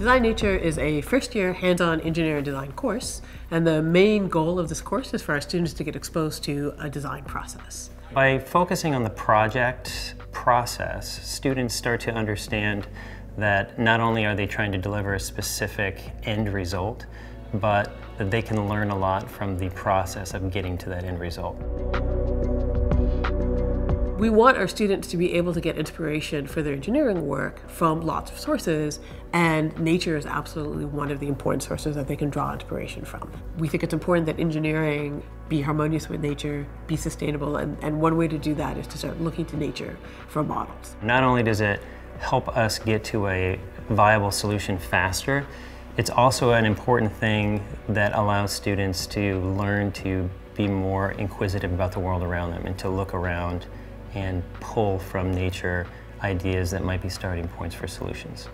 Design Nature is a first year hands on engineering design course, and the main goal of this course is for our students to get exposed to a design process. By focusing on the project process, students start to understand that not only are they trying to deliver a specific end result, but that they can learn a lot from the process of getting to that end result. We want our students to be able to get inspiration for their engineering work from lots of sources, and nature is absolutely one of the important sources that they can draw inspiration from. We think it's important that engineering be harmonious with nature, be sustainable, and, and one way to do that is to start looking to nature for models. Not only does it help us get to a viable solution faster, it's also an important thing that allows students to learn to be more inquisitive about the world around them and to look around and pull from nature ideas that might be starting points for solutions.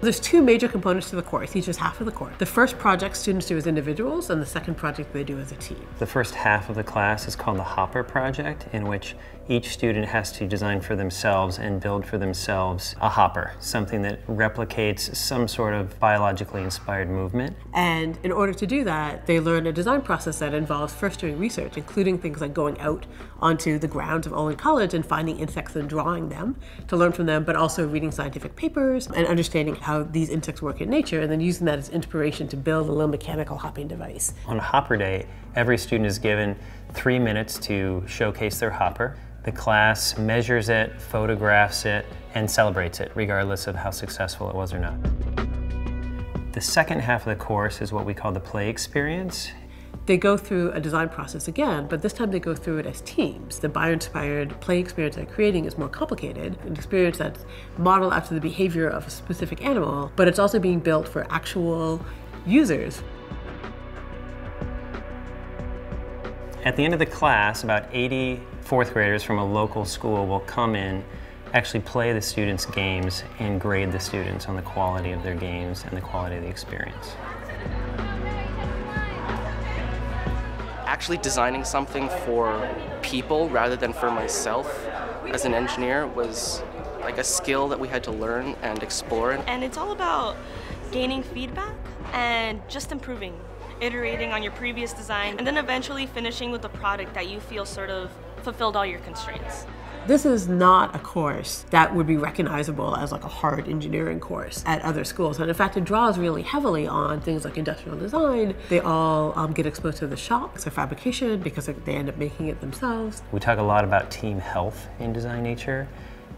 There's two major components to the course, each is half of the course. The first project students do as individuals, and the second project they do as a team. The first half of the class is called the Hopper Project, in which each student has to design for themselves and build for themselves a hopper, something that replicates some sort of biologically inspired movement. And in order to do that, they learn a design process that involves first doing research, including things like going out onto the grounds of Olin College and finding insects and drawing them to learn from them, but also reading scientific papers and understanding how these insects work in nature, and then using that as inspiration to build a little mechanical hopping device. On Hopper Day, every student is given three minutes to showcase their hopper. The class measures it, photographs it, and celebrates it, regardless of how successful it was or not. The second half of the course is what we call the play experience. They go through a design process again, but this time they go through it as teams. The bio-inspired play experience they're creating is more complicated, an experience that's modeled after the behavior of a specific animal, but it's also being built for actual users. At the end of the class, about 80 fourth graders from a local school will come in, actually play the students' games, and grade the students on the quality of their games and the quality of the experience. Actually designing something for people rather than for myself as an engineer was like a skill that we had to learn and explore. And it's all about gaining feedback and just improving iterating on your previous design, and then eventually finishing with a product that you feel sort of fulfilled all your constraints. This is not a course that would be recognizable as like a hard engineering course at other schools. And in fact, it draws really heavily on things like industrial design. They all um, get exposed to the shops of fabrication because they end up making it themselves. We talk a lot about team health in Design Nature.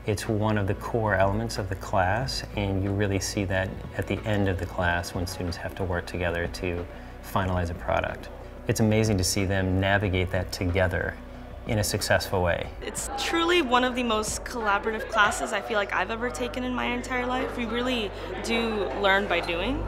It's one of the core elements of the class, and you really see that at the end of the class when students have to work together to finalize a product. It's amazing to see them navigate that together in a successful way. It's truly one of the most collaborative classes I feel like I've ever taken in my entire life. We really do learn by doing.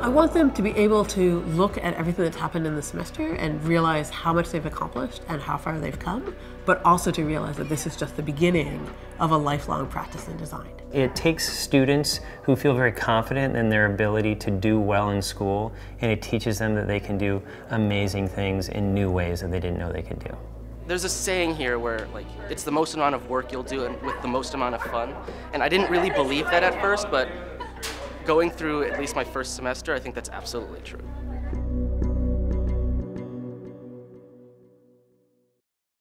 I want them to be able to look at everything that's happened in the semester and realize how much they've accomplished and how far they've come, but also to realize that this is just the beginning of a lifelong practice in design. It takes students who feel very confident in their ability to do well in school, and it teaches them that they can do amazing things in new ways that they didn't know they could do. There's a saying here where like it's the most amount of work you'll do with the most amount of fun, and I didn't really believe that at first, but going through at least my first semester, I think that's absolutely true.